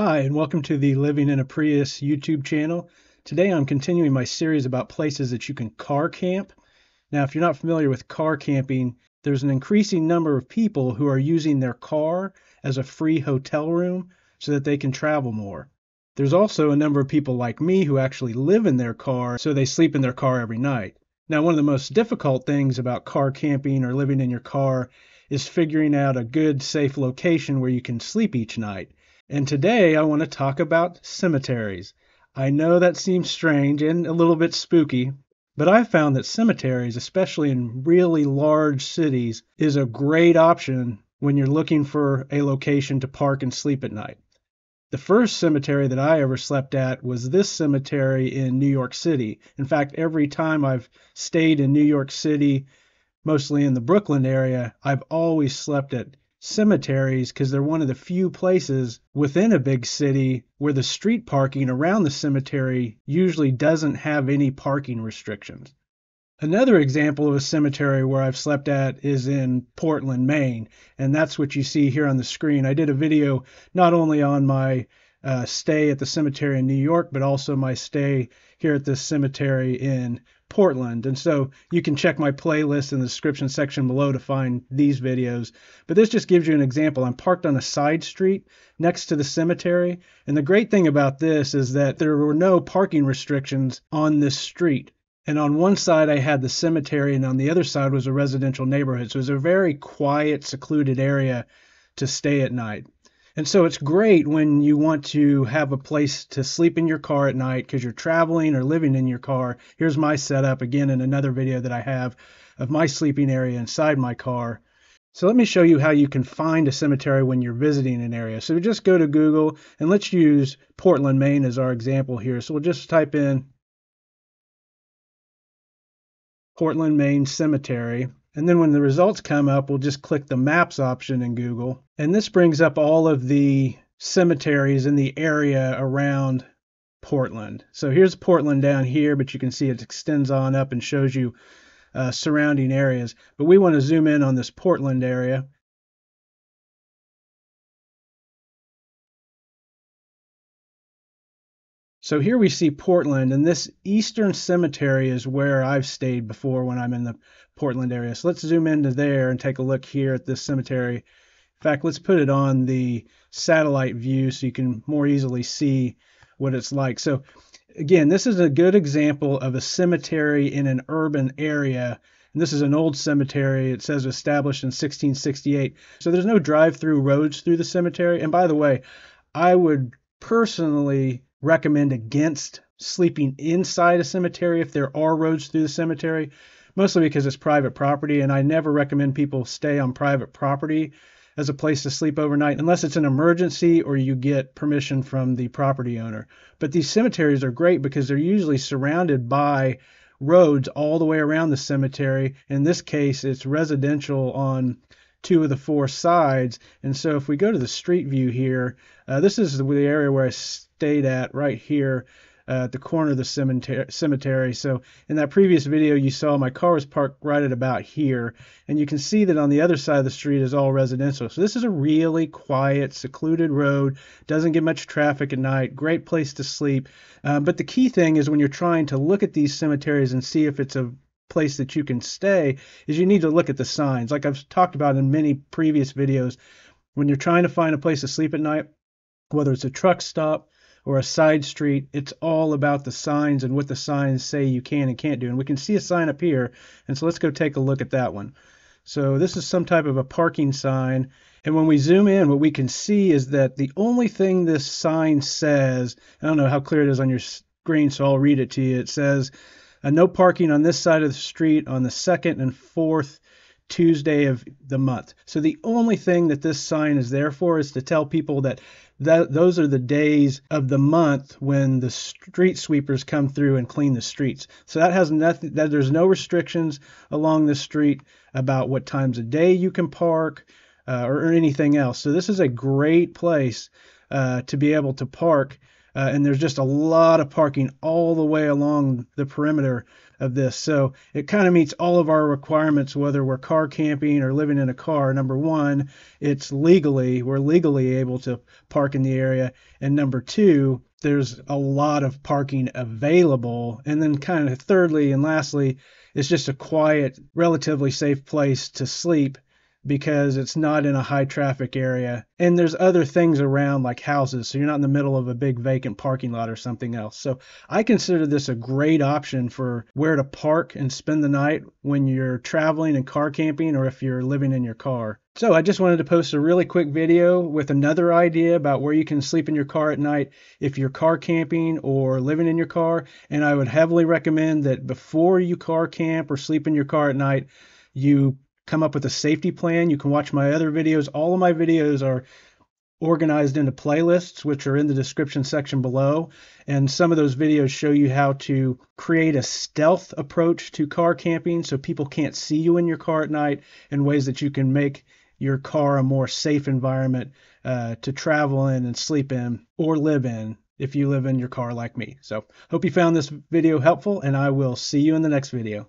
Hi, and welcome to the Living in a Prius YouTube channel. Today I'm continuing my series about places that you can car camp. Now, if you're not familiar with car camping, there's an increasing number of people who are using their car as a free hotel room so that they can travel more. There's also a number of people like me who actually live in their car, so they sleep in their car every night. Now, one of the most difficult things about car camping or living in your car is figuring out a good, safe location where you can sleep each night. And today I want to talk about cemeteries. I know that seems strange and a little bit spooky, but I've found that cemeteries, especially in really large cities, is a great option when you're looking for a location to park and sleep at night. The first cemetery that I ever slept at was this cemetery in New York City. In fact, every time I've stayed in New York City, mostly in the Brooklyn area, I've always slept at cemeteries because they're one of the few places within a big city where the street parking around the cemetery usually doesn't have any parking restrictions. Another example of a cemetery where I've slept at is in Portland, Maine, and that's what you see here on the screen. I did a video not only on my uh, stay at the cemetery in New York, but also my stay here at this cemetery in Portland. And so you can check my playlist in the description section below to find these videos. But this just gives you an example. I'm parked on a side street next to the cemetery. And the great thing about this is that there were no parking restrictions on this street. And on one side, I had the cemetery, and on the other side was a residential neighborhood. So it was a very quiet, secluded area to stay at night. And so it's great when you want to have a place to sleep in your car at night because you're traveling or living in your car. Here's my setup again in another video that I have of my sleeping area inside my car. So let me show you how you can find a cemetery when you're visiting an area. So just go to Google and let's use Portland, Maine as our example here. So we'll just type in Portland, Maine Cemetery. And then when the results come up, we'll just click the maps option in Google. And this brings up all of the cemeteries in the area around Portland. So here's Portland down here, but you can see it extends on up and shows you uh, surrounding areas. But we want to zoom in on this Portland area. So here we see Portland, and this Eastern Cemetery is where I've stayed before when I'm in the Portland area. So let's zoom into there and take a look here at this cemetery. In fact, let's put it on the satellite view so you can more easily see what it's like. So again, this is a good example of a cemetery in an urban area. And this is an old cemetery. It says established in 1668. So there's no drive-through roads through the cemetery. And by the way, I would personally recommend against sleeping inside a cemetery if there are roads through the cemetery, mostly because it's private property, and I never recommend people stay on private property as a place to sleep overnight unless it's an emergency or you get permission from the property owner. But these cemeteries are great because they're usually surrounded by roads all the way around the cemetery. In this case, it's residential on two of the four sides. And so if we go to the street view here, uh, this is the, area where I stayed at right here uh, at the corner of the cemetery, cemetery. So in that previous video, you saw my car was parked right at about here, and you can see that on the other side of the street is all residential. So this is a really quiet, secluded road. Doesn't get much traffic at night. Great place to sleep. Uh, but the key thing is when you're trying to look at these cemeteries and see if it's a place that you can stay is you need to look at the signs. Like I've talked about in many previous videos, when you're trying to find a place to sleep at night, whether it's a truck stop, or a side street, it's all about the signs and what the signs say you can and can't do. And we can see a sign up here. And so let's go take a look at that one. So this is some type of a parking sign. And when we zoom in, what we can see is that the only thing this sign says, I don't know how clear it is on your screen, so I'll read it to you. It says, uh, no parking on this side of the street on the second and fourth Tuesday of the month. So the only thing that this sign is there for is to tell people that that those are the days of the month when the street sweepers come through and clean the streets. So that has nothing that there's no restrictions along the street about what times of day you can park uh, or, or, anything else. So this is a great place uh, to be able to park Uh, and there's just a lot of parking all the way along the perimeter of this. So it kind of meets all of our requirements, whether we're car camping or living in a car. Number one, it's legally, we're legally able to park in the area. And number two, there's a lot of parking available. And then, kind of thirdly and lastly, it's just a quiet, relatively safe place to sleep because it's not in a high traffic area. And there's other things around like houses, so you're not in the middle of a big vacant parking lot or something else. So I consider this a great option for where to park and spend the night when you're traveling and car camping or if you're living in your car. So I just wanted to post a really quick video with another idea about where you can sleep in your car at night if you're car camping or living in your car. And I would heavily recommend that before you car camp or sleep in your car at night, you come up with a safety plan. You can watch my other videos. All of my videos are organized into playlists, which are in the description section below. And some of those videos show you how to create a stealth approach to car camping so people can't see you in your car at night and ways that you can make your car a more safe environment uh, to travel in and sleep in or live in if you live in your car like me. So hope you found this video helpful and I will see you in the next video.